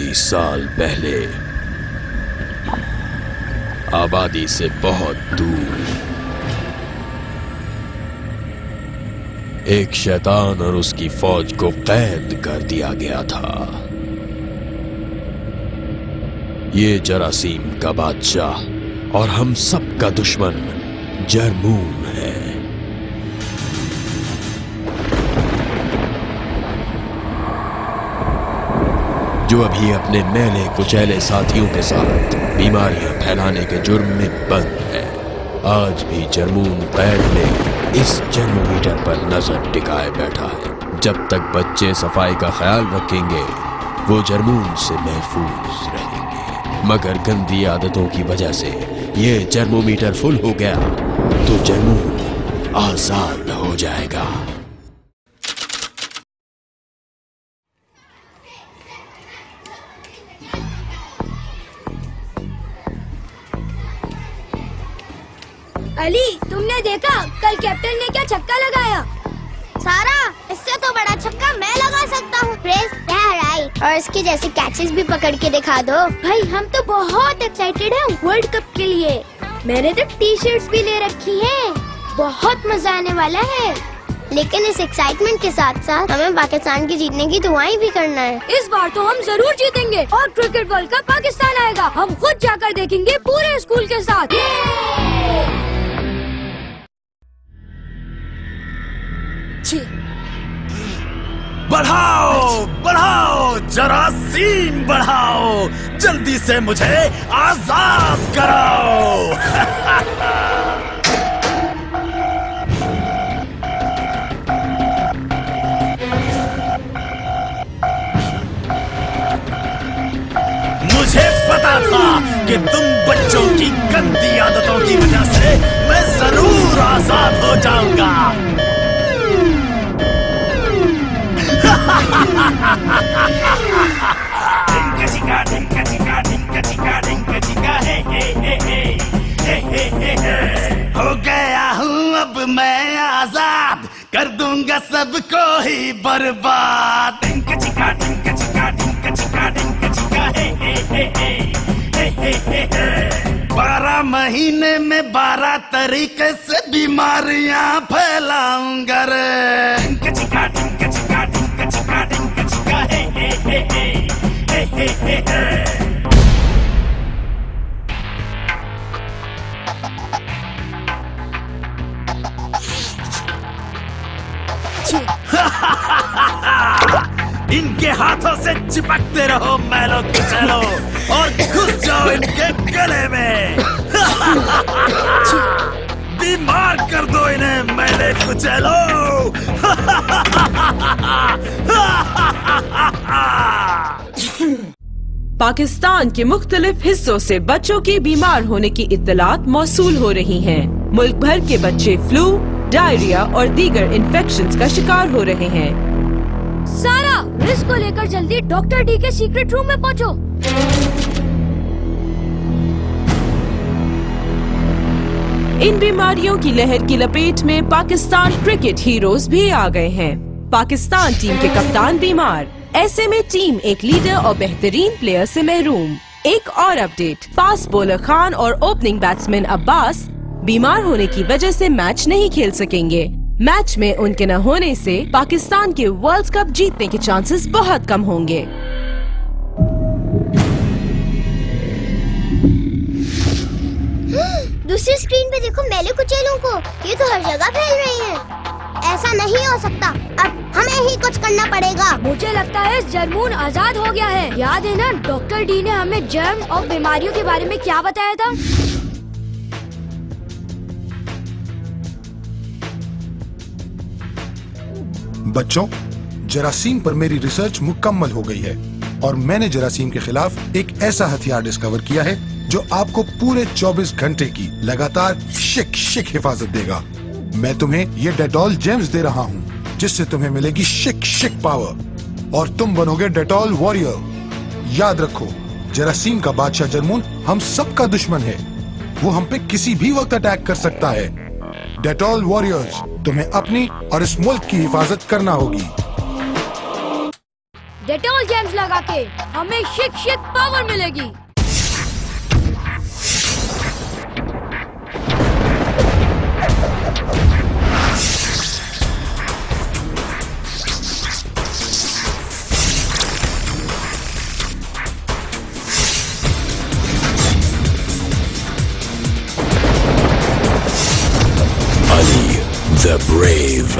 कई साल पहले। आबादी से बहुत दूर। एक शैतान और उसकी फौज को कैद कर दिया गया था। ये जरासीम का बादशाह और हम सब का दुश्मन जरमून है। जो अभी अपने मैले कुचैले साथियों के साथ बीमारियाँ फैलाने के जुर्म में बंद है, आज भी जरमून कैद में इस जर्मोमीटर पर नज़र टिकाए बैठा है। जब तक बच्चे सफ़ाई का ख्याल रखेंगे, वो जर्मून से महफूज रहेंगे। मगर गंदी आदतों की वजह से ये जर्मोमीटर फुल हो गया तो जर्मून आज़ाद हो जाएगा। अली तुमने देखा? कल कैप्टन ने क्या छक्का लगाया? सारा इससे तो बड़ा छक्का मैं लगा सकता हूँ। राइट और इसकी जैसे कैचेस भी पकड़ के दिखा दो। भाई हम तो बहुत एक्साइटेड हैं वर्ल्ड कप के लिए। मैंने तो टी शर्ट भी ले रखी हैं। बहुत मज़ा आने वाला है। लेकिन इस एक्साइटमेंट के साथ साथ हमें पाकिस्तान की जीतने की दुआएँ भी करना है। इस बार तो हम ज़रूर जीतेंगे और क्रिकेट वर्ल्ड कप पाकिस्तान आएगा। हम खुद जाकर देखेंगे पूरे स्कूल के साथ। बढ़ाओ बढ़ाओ, जरा जरासीम बढ़ाओ। जल्दी से मुझे आज़ाद कराओ। मुझे पता था कि तुम बच्चों की गंदी आदतों की वजह से आज़ाद कर दूँगा सबको ही बर्बाद बारह महीने में बारह तरीके से बीमारियाँ फैलाऊँगा रे इनके हाथों से चिपकते रहो, मैलो कुचलो और घुस जाओ इनके गले में बीमार कर दो इन्हें, मैले कुचलो पाकिस्तान के मुख्तलिफ़ हिस्सों से बच्चों के बीमार होने की इतलात मौसूल हो रही हैं। मुल्क भर के बच्चे फ्लू डायरिया और दीगर इन्फेक्शन का शिकार हो रहे हैं। सारा रिस्क को लेकर जल्दी doctor D K secret room में पहुंचो। इन बीमारियों की लहर की लपेट में पाकिस्तान क्रिकेट हीरोज भी आ गए हैं। पाकिस्तान टीम के कप्तान बीमार। ऐसे में टीम एक लीडर और बेहतरीन प्लेयर से महरूम। एक और अपडेट फास्ट बॉलर खान और ओपनिंग बैट्समैन अब्बास बीमार होने की वजह से मैच नहीं खेल सकेंगे। मैच में उनके न होने से पाकिस्तान के वर्ल्ड कप जीतने के चांसेस बहुत कम होंगे। दूसरी स्क्रीन पे देखो मेले कुचेलों को। ये तो हर जगह फैल रही हैं। ऐसा नहीं हो सकता। अब हमें ही कुछ करना पड़ेगा। मुझे लगता है जर्मून आज़ाद हो गया है। याद है ना डॉक्टर डी ने हमें जर्म और बीमारियों के बारे में क्या बताया था? बच्चों, जरासीम पर मेरी रिसर्च मुकम्मल हो गई है और मैंने जरासीम के खिलाफ एक ऐसा हथियार डिस्कवर किया है जो आपको पूरे 24 घंटे की लगातार शिक शिक हिफाजत देगा। मैं तुम्हें ये डेटॉल जेम्स दे रहा हूँ, जिससे तुम्हें मिलेगी शिक शिक पावर और तुम बनोगे डेटॉल वॉरियर याद रखो, जरासीम का बादशाह जरमून हम सबका दुश्मन है। वो हम पे किसी भी वक्त अटैक कर सकता है। डेटॉल वॉरियर्स तुम्हें अपनी और इस मुल्क की हिफाजत करना होगी। डेटॉल जेम्स लगा के हमें शिक्षित शिक पावर मिलेगी। The Brave.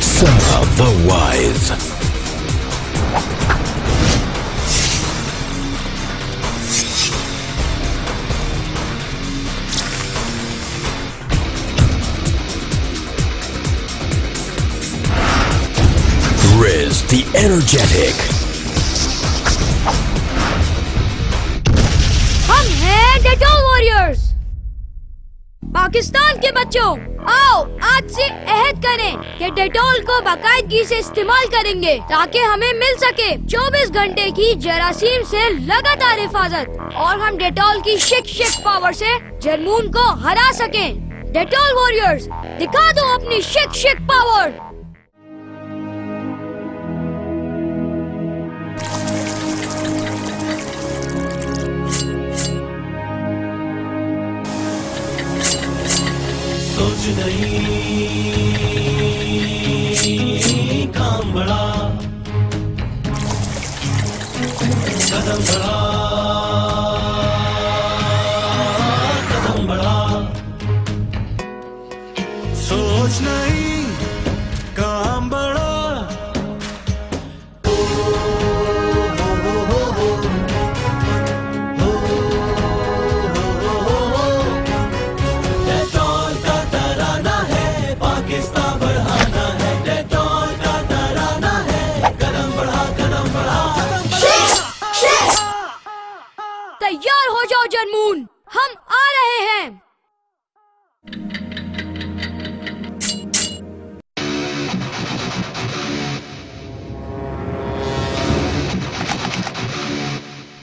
Sarah the Wise. The Energetic. हम हैं डेटॉल वॉरियर्स पाकिस्तान के बच्चों, आओ, आज से अहद करें कि डेटॉल को बाकायदगी से इस्तेमाल करेंगे ताकि हमें मिल सके 24 घंटे की जरासीम से लगातार हिफाजत और हम डेटॉल की शिक शिक पावर से जर्मून को हरा सकें। डेटॉल वॉरियर्स दिखा दो अपनी शिक शिक पावर कदम बड़ा जाओ जर्मून हम आ रहे हैं।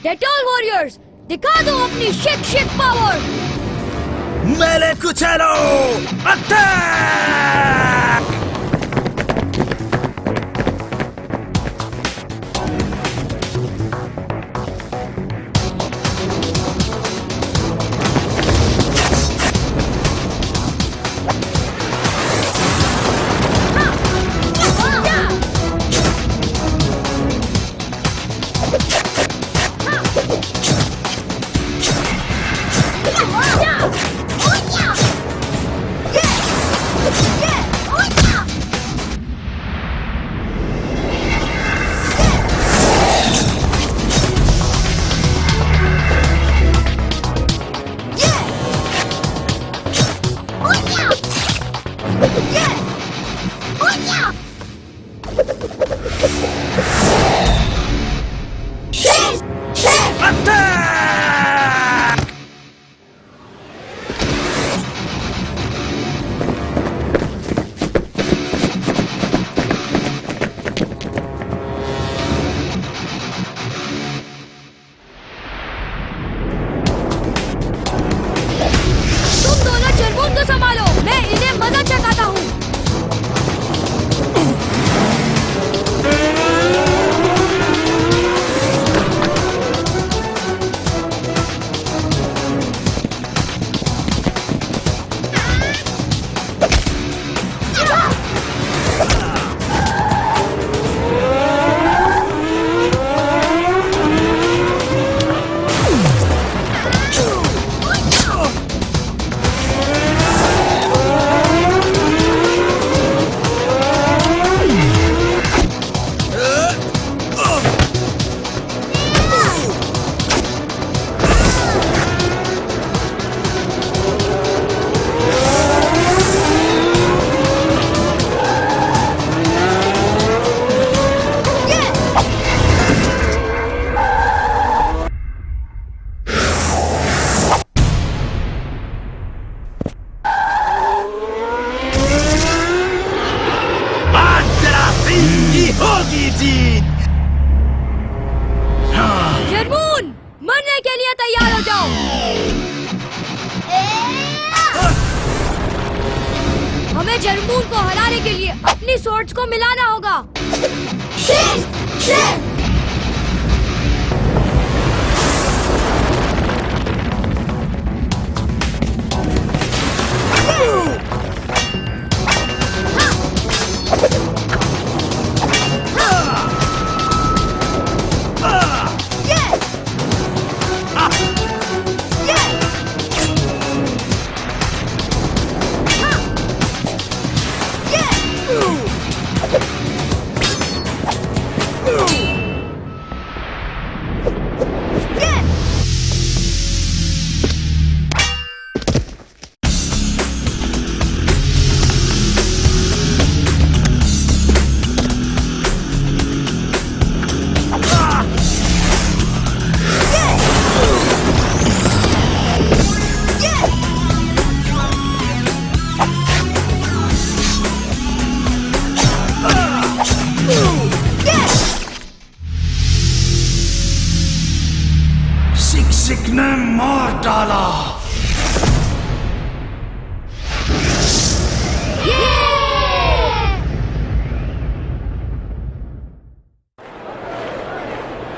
डेटॉल वॉरियर्स दिखा दो अपनी शिक शिक पावर मेले कुचलो अटैक Ah! जीत मरने के लिए तैयार हो जाओ हमें जर्मून को हराने के लिए अपनी सोर्ट्स को मिलाना होगा। शेर, शेर।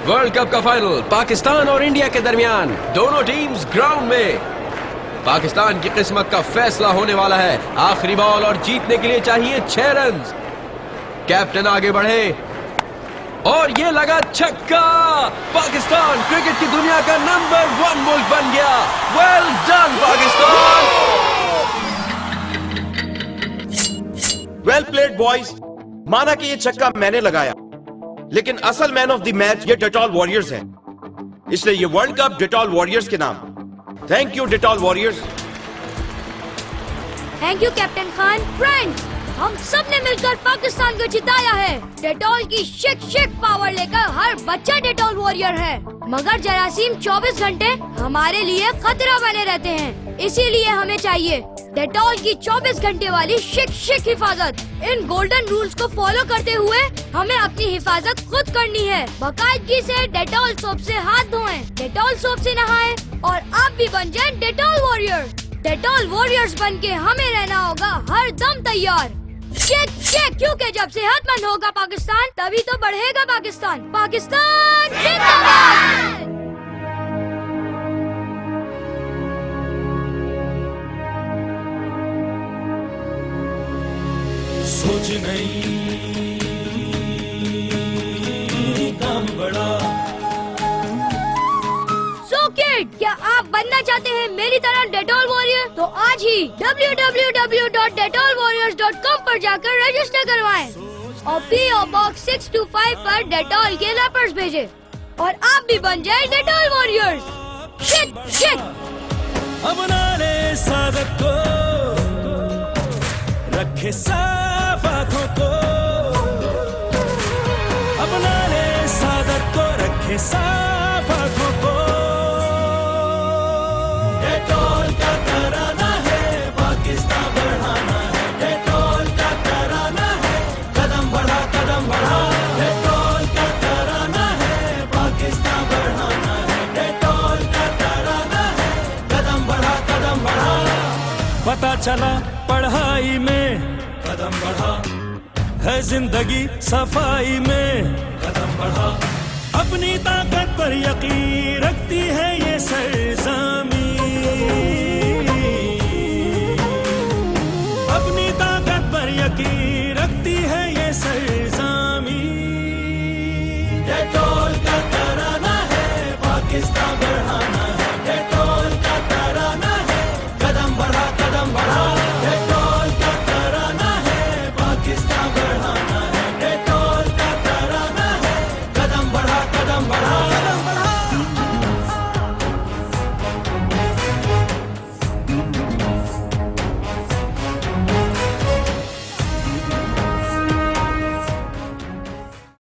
वर्ल्ड कप का फाइनल पाकिस्तान और इंडिया के दरमियान दोनों टीम्स ग्राउंड में। पाकिस्तान की किस्मत का फैसला होने वाला है। आखिरी बॉल और जीतने के लिए चाहिए छह रन कैप्टन आगे बढ़े। और ये लगा छक्का। पाकिस्तान क्रिकेट की दुनिया का नंबर वन मुल्क बन गया। Well done Pakistan. Well played boys माना कि ये छक्का मैंने लगाया। लेकिन असल मैन ऑफ़ द मैच ये डेटॉल वॉरियर्स हैं। इसलिए ये वर्ल्ड कप डेटॉल वॉरियर्स के नाम। Thank you Dettol warriors thank you captain Khan friends हम सबने मिलकर पाकिस्तान को जिताया है। डेटॉल की शिक शिक पावर लेकर हर बच्चा डेटॉल वॉरियर है। मगर जरासीम 24 घंटे हमारे लिए खतरा बने रहते हैं। इसीलिए हमें चाहिए डेटॉल की 24 घंटे वाली शिक हिफाजत। इन गोल्डन रूल्स को फॉलो करते हुए हमें अपनी हिफाजत खुद करनी है। बाकायदगी से डेटॉल सोप से हाथ धोएँ, डेटॉल सोप से नहाएँ और आप भी बन जाएँ डेटॉल वॉरियर डेटॉल वॉरियर्स बन के हमें रहना होगा हर दम तैयार। चेक चेक क्योंकि जब सेहतमंद होगा पाकिस्तान तभी तो बढ़ेगा पाकिस्तान। पाकिस्तान सोच नहीं। काम बड़ा। सो किड क्या आप बनना चाहते हैं मेरी तरह डेटॉल वॉरियर तो आज ही www.detolwarriors.com पर जाकर रजिस्टर करवाएँ। और पीओ बॉक्स 625 पर डेटॉल के लेपर्स भेजें। और आप भी बन जाए डेटॉल वॉरियर्स शिट शिट अपना ले सादत को रखे साफ़ को। अपना ले, सादत को रखे को। का है, पाकिस्तान डेटॉल का है, कदम बढ़ा कदम बढ़ा। का है, पाकिस्तान डेटॉल का है, कदम बढ़ा कदम बढ़ा। पता चला पढ़ाई में कदम बढ़ा। है ज़िंदगी सफ़ाई में। कदम बढ़ा। अपनी ताकत पर यकीन रखती है ये सरजामी।